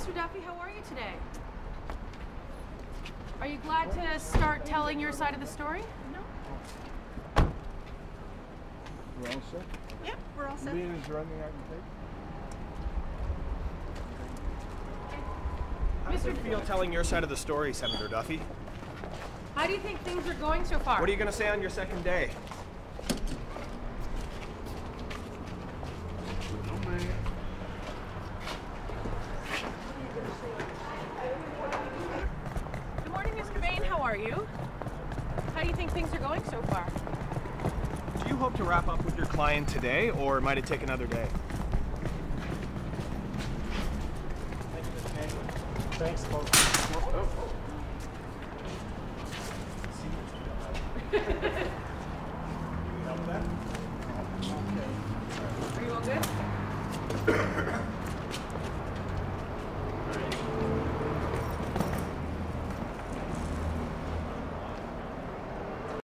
Mr. Duffy, how are you today? Are you glad to start telling your side of the story? No. We're all set? Yep, we're all set. Lean, is there anything I can take? How does it feel telling your side of the story, Senator Duffy? How do you think things are going so far? What are you going to say on your second day? Good morning, Mr. Bayne. How are you? How do you think things are going so far? Do you hope to wrap up with your client today, or might it take another day? Thanks, folks. Are you all good?